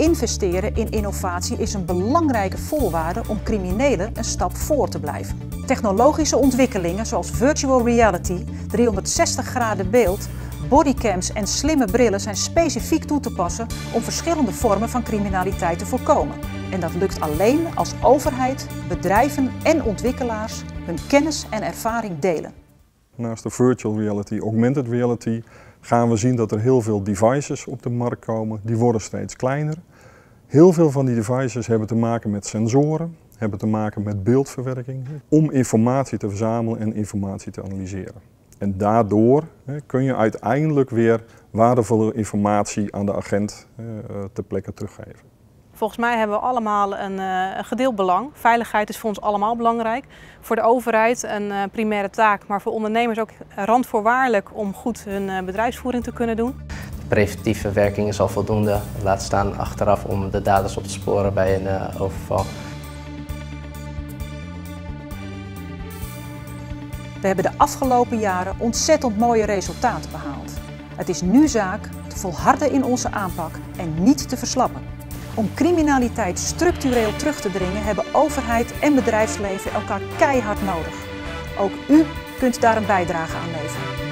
Investeren in innovatie is een belangrijke voorwaarde om criminelen een stap voor te blijven. Technologische ontwikkelingen zoals virtual reality, 360 graden beeld, bodycams en slimme brillen zijn specifiek toe te passen om verschillende vormen van criminaliteit te voorkomen. En dat lukt alleen als overheid, bedrijven en ontwikkelaars hun kennis en ervaring delen. Naast de virtual reality, augmented reality, gaan we zien dat er heel veel devices op de markt komen. Die worden steeds kleiner. Heel veel van die devices hebben te maken met sensoren, hebben te maken met beeldverwerking, om informatie te verzamelen en informatie te analyseren. En daardoor kun je uiteindelijk weer waardevolle informatie aan de agent ter plekke teruggeven. Volgens mij hebben we allemaal een, uh, een, gedeeld belang. Veiligheid is voor ons allemaal belangrijk. Voor de overheid een uh, primaire taak, maar voor ondernemers ook randvoorwaardelijk om goed hun bedrijfsvoering te kunnen doen. Preventieve werking is al voldoende, laat staan achteraf om de daders op te sporen bij een overval. We hebben de afgelopen jaren ontzettend mooie resultaten behaald. Het is nu zaak te volharden in onze aanpak en niet te verslappen. Om criminaliteit structureel terug te dringen hebben overheid en bedrijfsleven elkaar keihard nodig. Ook u kunt daar een bijdrage aan leveren.